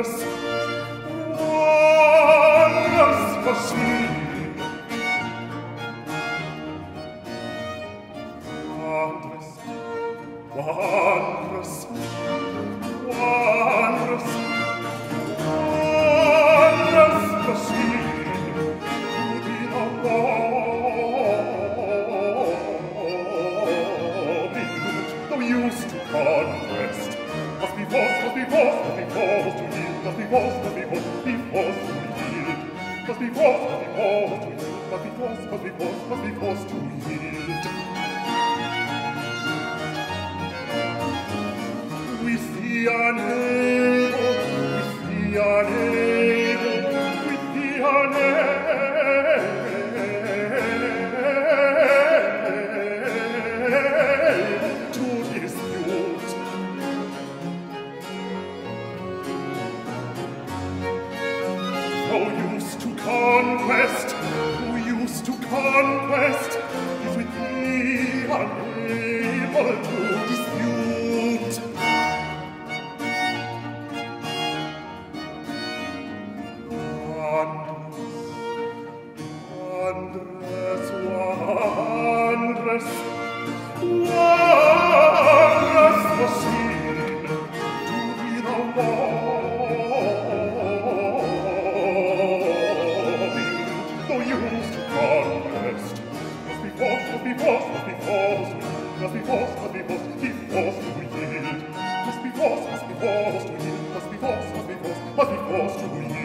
anders, anders passiert. Anders, anders, anders, anders passiert. Du din amor, wie gut, though used to conquest, must be forced, must be forced, must be forced to yield das be was, das be was, be was to heal. Das be was, das be was to. Das be was, das be was, das be was to heal. Who used to conquest, who used to conquest, is with thee unable to dispute. Andres, Andres, Andres, was, was mich was, was vos, was, was mich was, be vos, du hielt. Was mich was, vos, mich was, du hielt, was mich was, was mich was, was mich was, du hielt.